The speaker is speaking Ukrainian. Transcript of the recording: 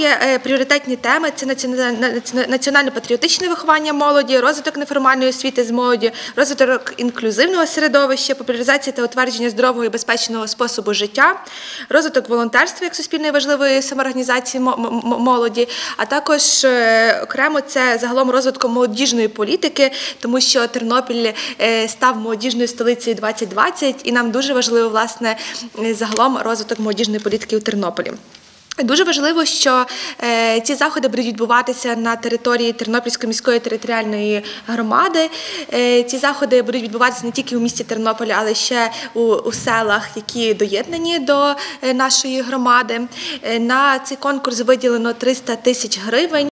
є е, пріоритетні теми: це національно-патріотичне виховання молоді, розвиток неформальної освіти з молоді, розвиток інклюзивного середовища, популяризація та утвердження здорового і безпечного способу життя, розвиток волонтерства як суспільної важливої самоорганізації молоді, а також е, окремо це загалом розвитком молодіжної політики, тому що Тернопіль е, став молодіжною столицею 2020, і нам дуже важливо власне загалом розвиток молодіжної політики у Тернополі. Дуже важливо, що е, ці заходи будуть відбуватися на території Тернопільської міської територіальної громади. Е, ці заходи будуть відбуватися не тільки у місті Тернополі, але ще у, у селах, які доєднані до е, нашої громади. На цей конкурс виділено 300 тисяч гривень.